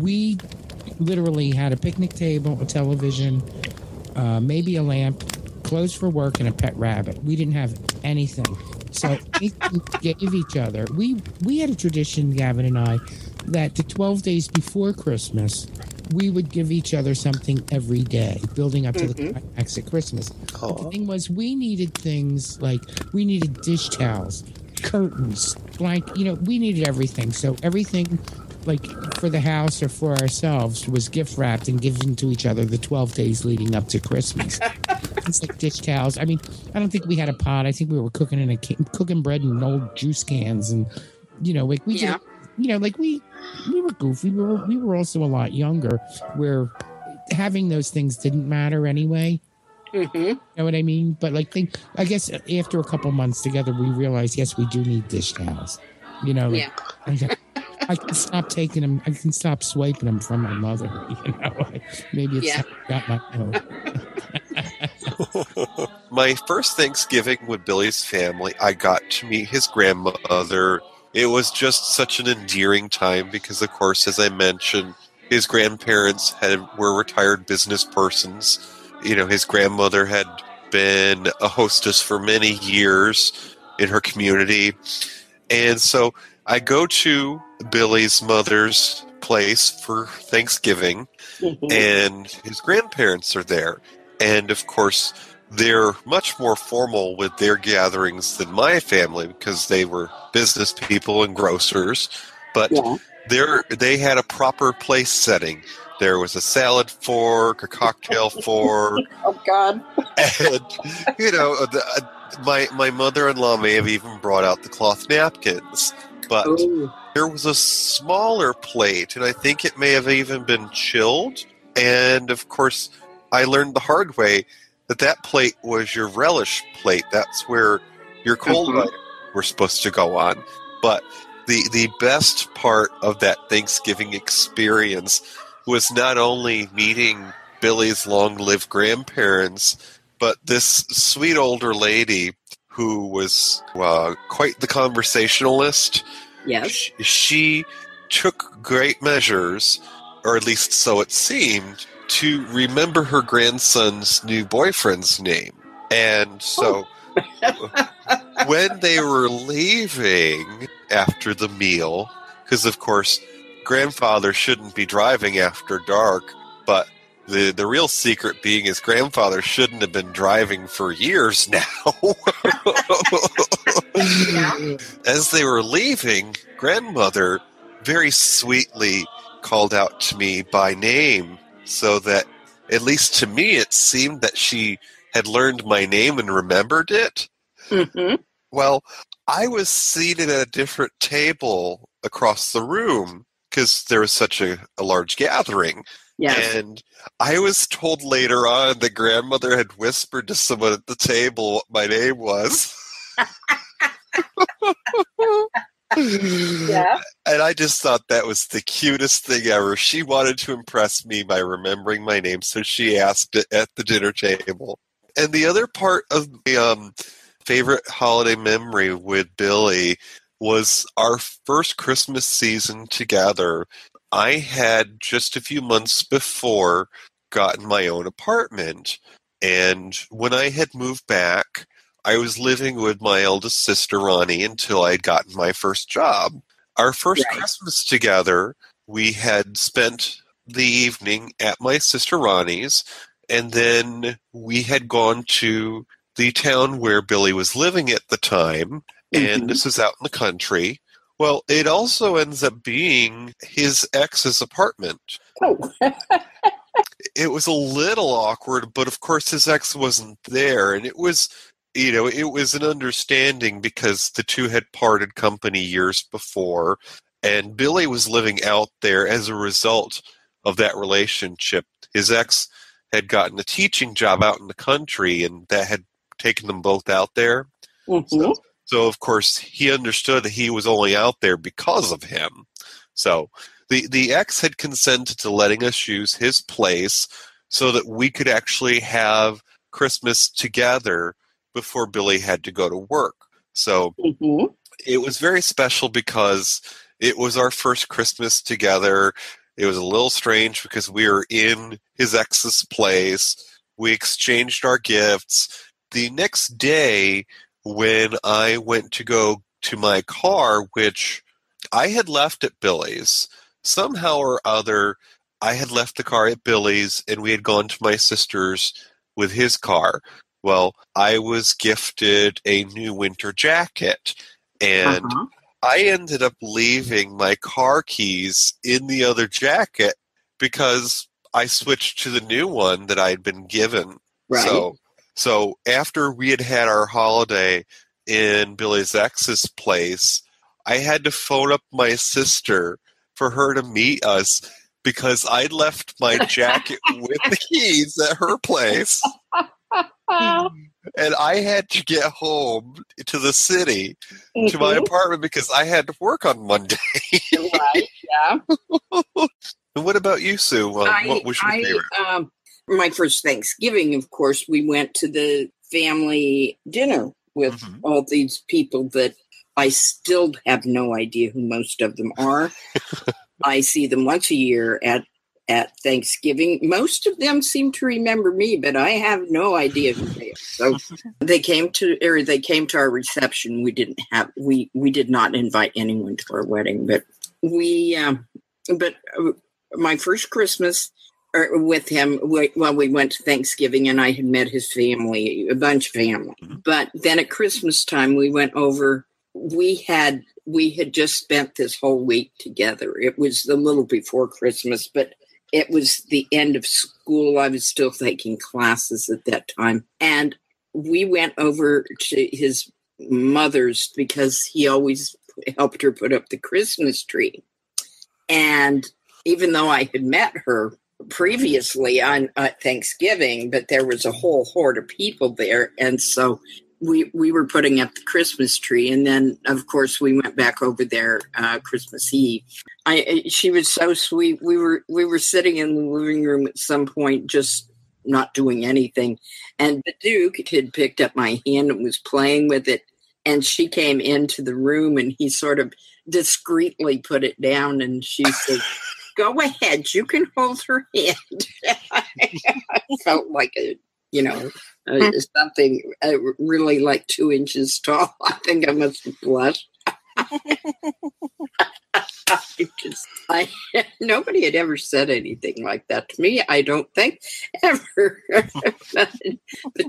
we literally had a picnic table, a television, uh, maybe a lamp, clothes for work, and a pet rabbit. We didn't have anything. So we gave each other. We we had a tradition, Gavin and I, that the twelve days before Christmas, we would give each other something every day, building up to the mm-hmm. climax at Christmas. The thing was, we needed things like we needed dish towels, curtains, blank. You know, we needed everything. So everything, like for the house or for ourselves, was gift wrapped and given to each other the twelve days leading up to Christmas. It's like dish towels. I mean, I don't think we had a pot. I think we were cooking in a ca- cooking bread in old juice cans, and you know, like we Yeah. did. You know, like we we were goofy. We were we were also a lot younger, where having those things didn't matter anyway. Mm-hmm. You know what I mean? But like, think I guess after a couple months together, we realized yes, we do need dish towels. You know, like, Yeah. I can stop taking them. I can stop swiping them from my mother. You know, maybe it's Yeah. got my own. My first Thanksgiving with Billy's family, I got to meet his grandmother. It was just such an endearing time because, of course, as I mentioned, his grandparents had were retired business persons. You know, his grandmother had been a hostess for many years, in her community. And so I go to Billy's mother's place for Thanksgiving, Mhm. and his grandparents are there. And of course, they're much more formal with their gatherings than my family because they were business people and grocers. But yeah. there they had a proper place setting. There was a salad fork, a cocktail fork, Oh God. and you know, the, uh, my my mother-in-law may have even brought out the cloth napkins, but Oh. there was a smaller plate, and I think it may have even been chilled. And of course, I learned the hard way that that plate was your relish plate. That's where your cold Mhm. were supposed to go on. But the the best part of that Thanksgiving experience was not only meeting Billy's long-lived grandparents, but this sweet older lady who was uh, quite the conversationalist Yes. sh- she took great measures, or at least so it seemed, to remember her grandson's new boyfriend's name. And so when they were leaving after the meal, because of course, grandfather shouldn't be driving after dark, but the, the real secret being his grandfather shouldn't have been driving for years now. As they were leaving, grandmother very sweetly called out to me by name so that at least to me it seemed that she had learned my name and remembered it. hmm Well, I was seated at a different table across the room because there was such a, a large gathering. Yes. And I was told later on that grandmother had whispered to someone at the table what my name was. yeah. And I just thought that was the cutest thing ever. She wanted to impress me by remembering my name, so she asked it at the dinner table. And the other part of the um, favorite holiday memory with Billy was our first Christmas season together. I had just a few months before gotten my own apartment. And when I had moved back, I was living with my eldest sister, Ronnie, until I had gotten my first job. Our first Right. Christmas together, we had spent the evening at my sister Ronnie's, and then we had gone to the town where Billy was living at the time, and Mhm. this is out in the country. Well, it also ends up being his ex's apartment. Oh. It was a little awkward, but of course his ex wasn't there, and it was, you know, it was an understanding because the two had parted company years before, and Billy was living out there as a result of that relationship. His ex had gotten a teaching job out in the country, and that had taken them both out there. Mhm. So of course he understood that he was only out there because of him. So the the ex had consented to letting us use his place so that we could actually have Christmas together before Billy had to go to work. So Mhm. it was very special because it was our first Christmas together. It was a little strange because we were in his ex's place. We exchanged our gifts. The next day, when I went to go to my car, which I had left at Billy's, somehow or other, I had left the car at Billy's and we had gone to my sister's with his car. Well, I was gifted a new winter jacket and Uh-huh. I ended up leaving my car keys in the other jacket because I switched to the new one that I had been given. Right. So, so after we had had our holiday in Billy's ex's place, I had to phone up my sister for her to meet us because I'd left my jacket with the keys at her place and I had to get home to the city to my Mhm. apartment because I had to work on Monday. right. Yeah. And what about you, Sue? I, what was your I, favorite? Um, my first Thanksgiving, of course, we went to the family dinner with Mhm. all these people that I still have no idea who most of them are. I see them once a year at at Thanksgiving. Most of them seem to remember me, but I have no idea who they are. So they came to or they came to our reception. We didn't have we we did not invite anyone to our wedding, but we um, but uh, my first Christmas Er, with him we, well we went to thanksgiving and i had met his family a bunch of family. Mm-hmm. But then at christmas time we went over we had we had just spent this whole week together. It was a little before christmas but it was the end of school. I was still taking classes at that time. And we went over to his mother's because he always helped her put up the christmas tree. And even though i had met her previously on uh, Thanksgiving, but there was a whole horde of people there, and so we we were putting up the Christmas tree, and then of course we went back over there uh, Christmas Eve. I she was so sweet. We were we were sitting in the living room at some point, just not doing anything, and the Duke had picked up my hand and was playing with it, and she came into the room, and he sort of discreetly put it down, and she said go ahead. You can hold her hand. I felt like a, you know, uh, something uh, really like two inches tall. I think I must have blushed. I just, I, nobody had ever said anything like that to me. I don't think ever, but,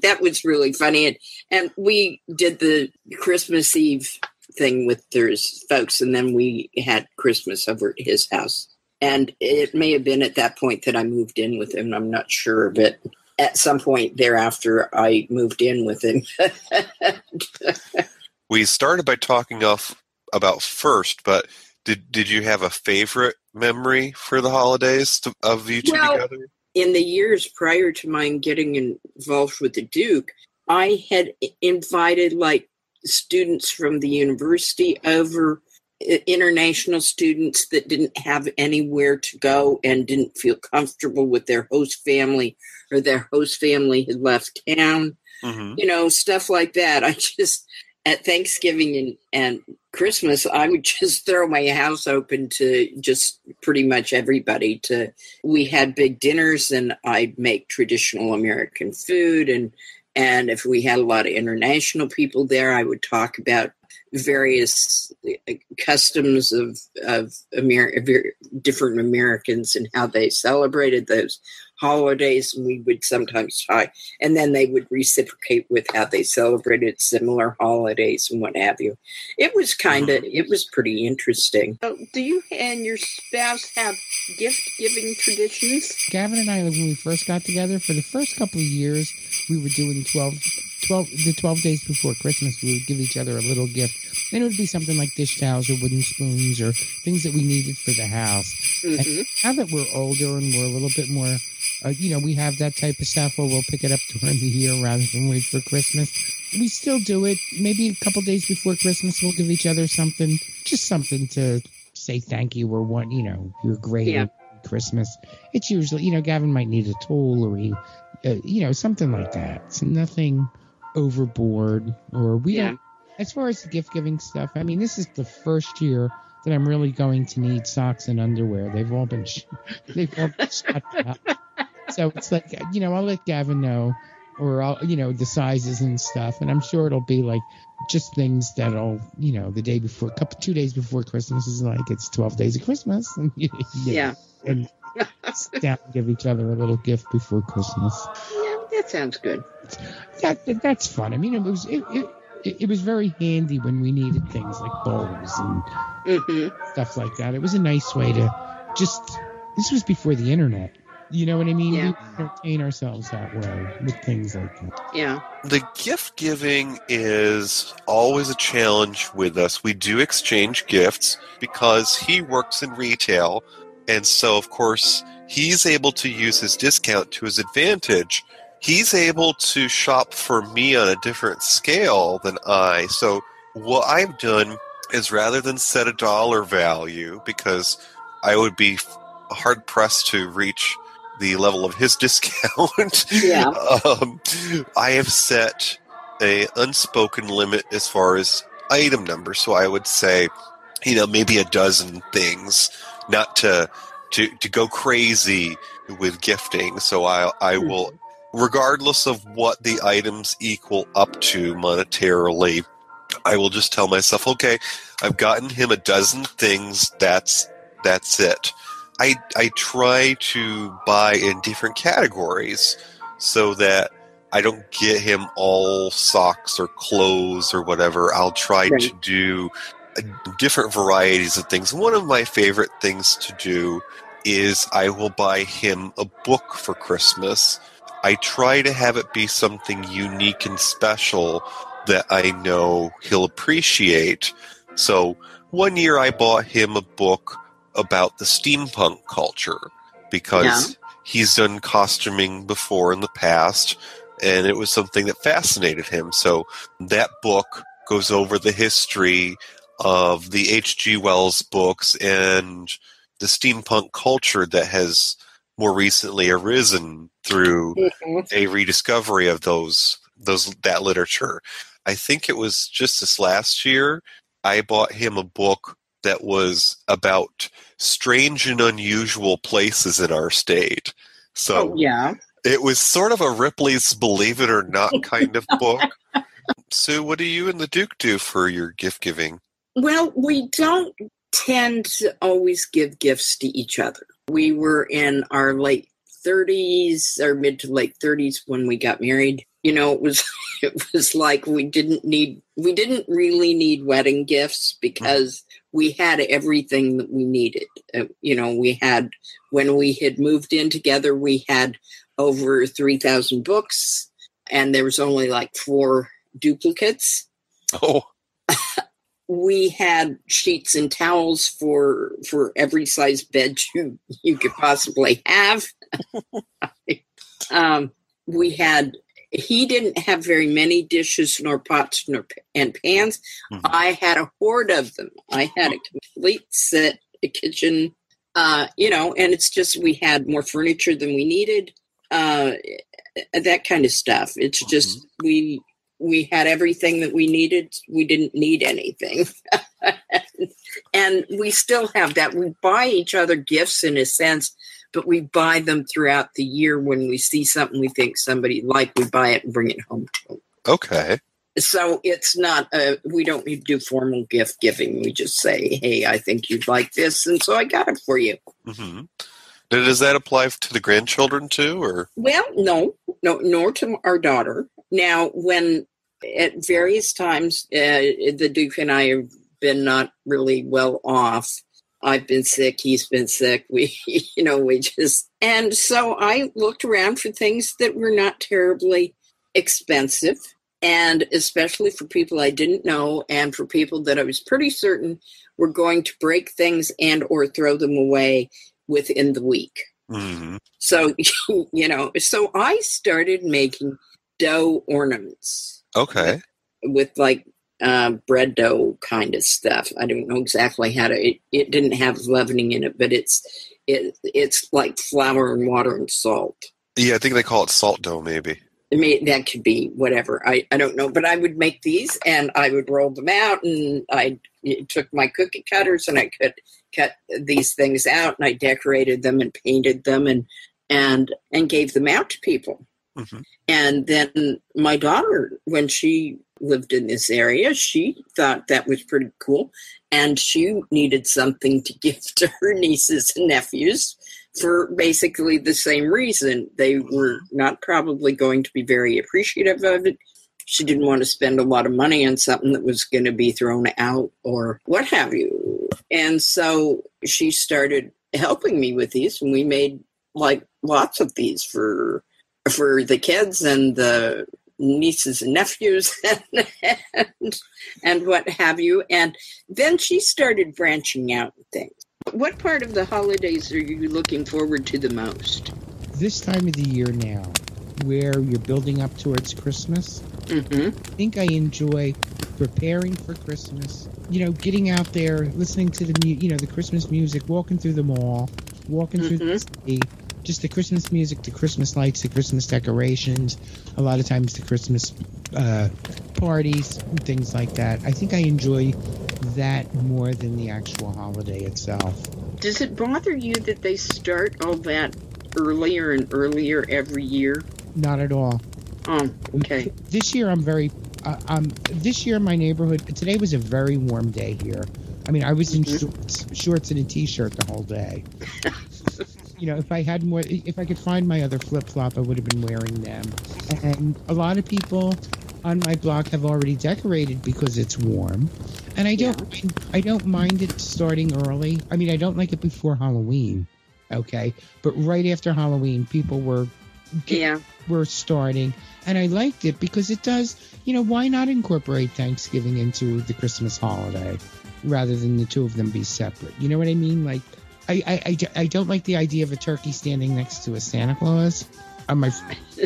that was really funny. And, and we did the Christmas Eve thing with their folks, and then we had Christmas over at his house and it may have been at that point that I moved in with him. I'm not sure, but at some point thereafter, I moved in with him. we started by talking off about first, but did did you have a favorite memory for the holidays to, of you two well, together? In the years prior to mine getting involved with the Duke, I had invited like students from the university over international students that didn't have anywhere to go and didn't feel comfortable with their host family or their host family had left town mm-hmm. you know stuff like that i just at thanksgiving and, and christmas i would just throw my house open to just pretty much everybody to we had big dinners and i'd make traditional american food and and if we had a lot of international people there i would talk about various uh, customs of of Amer- different Americans and how they celebrated those holidays, and we would sometimes try, and then they would reciprocate with how they celebrated similar holidays and what have you. It was kind of, mm-hmm. it was pretty interesting. So do you and your spouse have gift giving traditions? Gavin and I, when we first got together, for the first couple of years, we were doing 12 12, the 12 days before Christmas, we would give each other a little gift. And it would be something like dish towels or wooden spoons or things that we needed for the house. Mm-hmm. now that we're older and we're a little bit more, uh, you know, we have that type of stuff where we'll pick it up during the year rather than wait for Christmas. We still do it. Maybe a couple days before Christmas, we'll give each other something, just something to say thank you or what, you know, you're great. Yeah. Christmas. It's usually, you know, Gavin might need a tool or he, uh, you know, something like that. It's nothing overboard or we yeah. don't as far as the gift giving stuff i mean this is the first year that i'm really going to need socks and underwear. They've all been they've all been shut out so it's like you know i'll let gavin know or I'll, you know the sizes and stuff and i'm sure it'll be like just things that'll you know the day before a couple two days before christmas is like it's 12 days of christmas. And you, yeah. and down give each other a little gift before christmas that sounds good that, that that's fun. I mean, it was it, it, it was very handy when we needed things like bowls and mm-hmm. stuff like that. It was a nice way to just. This was before the internet. You know what I mean? Yeah. We entertain ourselves that way with things like that. Yeah. The gift giving is always a challenge with us. We do exchange gifts because he works in retail. And so, of course, he's able to use his discount to his advantage he's able to shop for me on a different scale than I. So what I've done is rather than set a dollar value, because I would be hard pressed to reach the level of his discount. Yeah. um, I have set a unspoken limit as far as item number. So I would say, you know, maybe a dozen things, not to to to go crazy with gifting. So I I will, regardless of what the items equal up to monetarily, I will just tell myself, okay, I've gotten him a dozen things. That's that's it. I I try to buy in different categories so that I don't get him all socks or clothes or whatever. I'll try Right. to do uh, different varieties of things. One of my favorite things to do is I will buy him a book for Christmas. I try to have it be something unique and special that I know he'll appreciate. So one year I bought him a book about the steampunk culture because he's done costuming before in the past and it was something that fascinated him. So that book goes over the history of the H.G. Wells books and the steampunk culture that has more recently arisen through Mhm. a rediscovery of those those that literature. I think it was just this last year I bought him a book that was about strange and unusual places in our state. So Oh, yeah. it was sort of a Ripley's Believe It or Not kind of book. Sue, what do you and the Duke do for your gift giving? Well, we don't tend to always give gifts to each other. We were in our late 30s or mid to late 30s when we got married. You know, it was it was like we didn't need we didn't really need wedding gifts because we had everything that we needed. Uh, you know, we had when we had moved in together, we had over 3,000 books and there was only like four duplicates Oh, we had sheets and towels for for every size bed you you could possibly have. um, we had he didn't have very many dishes nor pots nor and pans. Mhm. I had a hoard of them. I had a complete set, a kitchen, uh, you know, and it's just we had more furniture than we needed. Uh, that kind of stuff. It's just we we had everything that we needed. We didn't need anything. and we still have that. We buy each other gifts in a sense, but we buy them throughout the year when we see something we think somebody like, we buy it and bring it home to them. okay. So it's not, uh, we don't need to do formal gift giving. We just say, hey, I think you'd like this. And so I got it for you. hmm Does that apply to the grandchildren too, or Well, no, no, nor to our daughter. Now, when at various times uh, the Duke and I have been not really well off. I've been sick. He's been sick. We, you know, we just and so I looked around for things that were not terribly expensive, and especially for people I didn't know, and for people that I was pretty certain were going to break things and or throw them away within the week. hmm So, you know, so I started making dough ornaments okay? with like uh, bread dough kind of stuff. I don't know exactly how to. It, it didn't have leavening in it, but it's it it's like flour and water and salt. Yeah, I think they call it salt dough, maybe. I mean, that could be whatever. I, I don't know, but I would make these and I would roll them out, and I took my cookie cutters and I could cut these things out, and I decorated them and painted them and and and gave them out to people. Mhm. And then my daughter, when she lived in this area, she thought that was pretty cool, and she needed something to give to her nieces and nephews for basically the same reason. They were not probably going to be very appreciative of it. She didn't want to spend a lot of money on something that was going to be thrown out or what have you. And so she started helping me with these, and we made like lots of these for for the kids and the nieces and nephews and, and what have you. And then she started branching out things. What part of the holidays are you looking forward to the most? This time of the year now, where you're building up towards Christmas, Mm-hmm. I think I enjoy preparing for Christmas. You know, getting out there, listening to the you know the Christmas music, walking through the mall, walking through the city, just the Christmas music, the Christmas lights, the Christmas decorations. A lot of times the Christmas uh, parties and things like that. I think I enjoy that more than the actual holiday itself. does it bother you that they start all that earlier and earlier every year? Not at all. Oh, okay. This year I'm very uh, um this year in my neighborhood today was a very warm day here. I mean, I was in Mhm. shorts, shorts and a t-shirt the whole day. you know, if I had more, if I could find my other flip flop, I would have been wearing them. And a lot of people on my block have already decorated because it's warm, and I don't, mind, I don't mind it starting early. I mean, I don't like it before Halloween, okay, but right after Halloween, people were Yeah. were starting, and I liked it because it does. You know, why not incorporate Thanksgiving into the Christmas holiday rather than the two of them be separate? You know what I mean? Like, I I, I, d- I don't like the idea of a turkey standing next to a Santa Claus on my,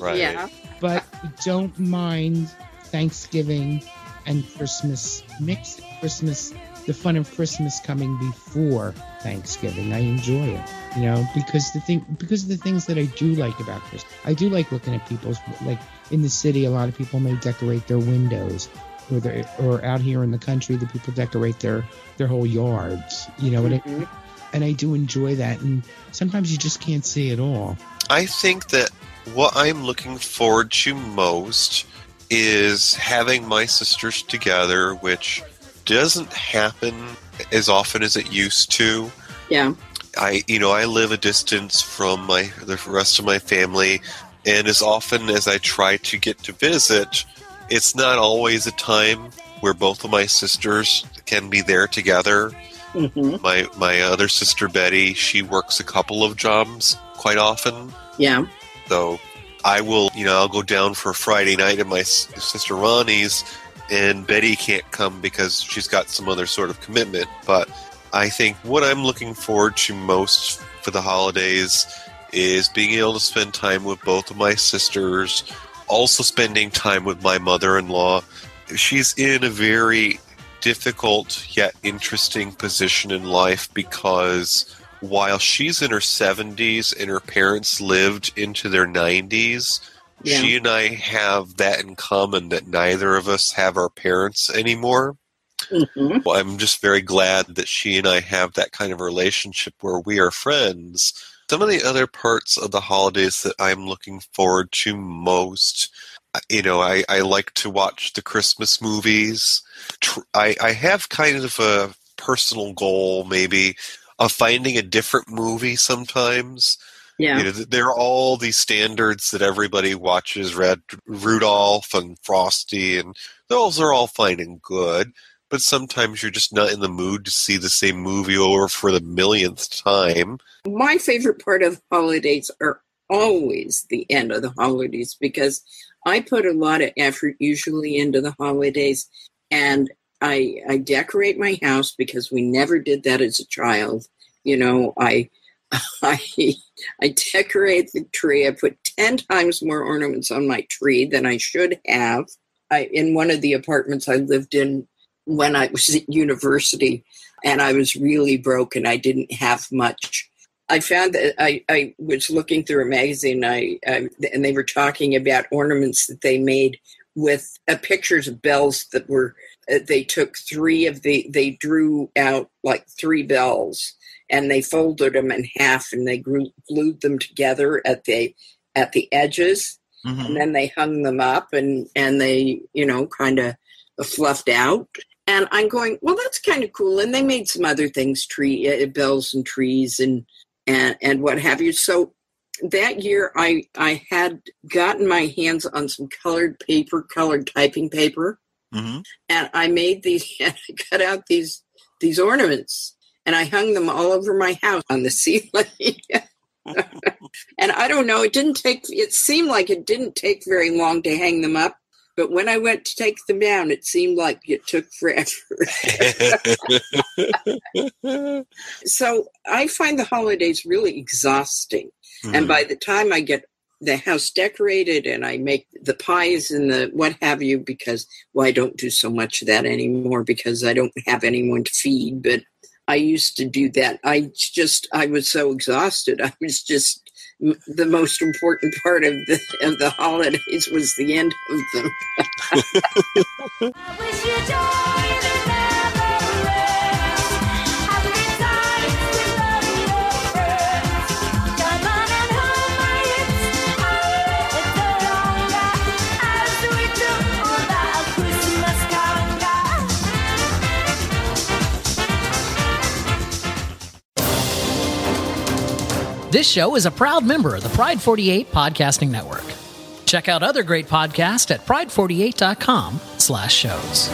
Right. Yeah. but don't mind Thanksgiving and Christmas mix. Christmas, the fun of Christmas coming before Thanksgiving. I enjoy it, you know, because the thing, because of the things that I do like about Christmas. I do like looking at people's, like in the city, a lot of people may decorate their windows. Or, they or out here in the country, the people decorate their their whole yards. You know what I Mhm. and I do enjoy that. And sometimes you just can't see it all. I think that what I'm looking forward to most is having my sisters together, which doesn't happen as often as it used to. Yeah. I, you know, I live a distance from my the rest of my family, and as often as I try to get to visit, it's not always a time where both of my sisters can be there together. hmm My my other sister Betty, she works a couple of jobs quite often, Yeah. so I will, you know, I'll go down for Friday night at my sister Ronnie's, and Betty can't come because she's got some other sort of commitment. But I think what I'm looking forward to most for the holidays is being able to spend time with both of my sisters, also spending time with my mother in law. She's in a very difficult yet interesting position in life because while she's in her 70s and her parents lived into their 90s, Yeah. she and I have that in common that neither of us have our parents anymore. hmm Well, I'm just very glad that she and I have that kind of relationship where we are friends. Some of the other parts of the holidays that I'm looking forward to most, uh, you know, I, I like to watch the Christmas movies. I, I have kind of a personal goal, maybe, of finding a different movie sometimes. Yeah. You know, th- there are all these standards that everybody watches, Red Rudolph and Frosty, and those are all fine and good. But sometimes you're just not in the mood to see the same movie over for the millionth time. My favorite part of holidays are always the end of the holidays because I put a lot of effort usually into the holidays and I I decorate my house because we never did that as a child. You know, I I I decorate the tree. I put 10 times more ornaments on my tree than I should have. I in one of the apartments I lived in when I was at university and I was really broke and I didn't have much. I found that I, I was looking through a magazine I, I and they were talking about ornaments that they made with uh, pictures of bells that were uh, they took three of the they drew out like three bells and they folded them in half and they grew, glued them together at the at the edges and then they hung them up and and they you know kind of fluffed out and i'm going well that's kind of cool. And they made some other things tree uh, bells and trees and and and what have you. So that year i i had gotten my hands on some colored paper colored typing paper. Hmm and i made these and i cut out these these ornaments. And i hung them all over my house on the ceiling. And I don't know, it didn't take, it seemed like it didn't take very long to hang them up. But when I went to take them down, it seemed like it took forever. so I find the holidays really exhausting. And mm-hmm. by the time I get the house decorated and I make the pies and the what have you, because, well, I don't do so much of that anymore because I don't have anyone to feed. But I used to do that. I just, I was so exhausted. I was just, the most important part of the of the holidays was the end of them. This show is a proud member of the Pride 48 Podcasting Network. Check out other great podcasts at pride48.com slash shows.